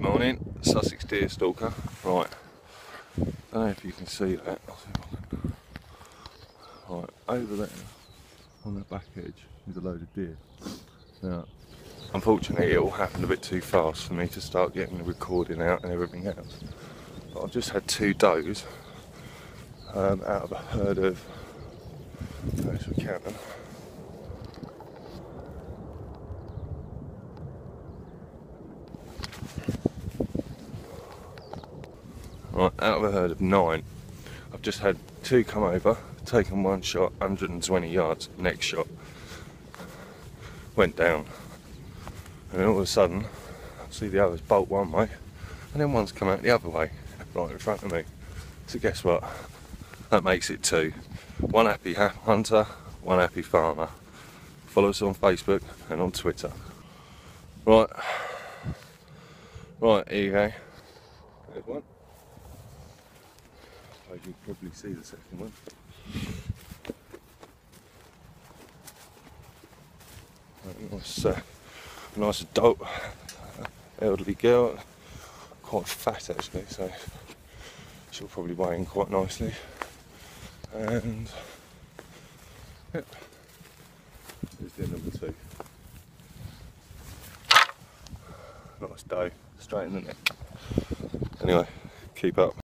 Good morning, Sussex Deer Stalker. Right, I don't know if you can see that. I. Right, over there on the back edge is a load of deer. Now, unfortunately, it all happened a bit too fast for me to start getting the recording out and everything else. But I've just had two does um, out of a herd of, let's count them. Right, out of a herd of nine, I've just had two come over, taken one shot, 120 yards, next shot, went down. And then all of a sudden, I see the others bolt one way, and then one's come out the other way, right in front of me. So guess what? That makes it two. One happy ha hunter, one happy farmer. Follow us on Facebook and on Twitter. Right. Right, here you go. There's one you can probably see the second one. Nice, uh, nice adult elderly girl, quite fat actually, so she'll probably weigh in quite nicely. And yep, there's the number two. Nice doe, straight in the neck. Anyway, keep up.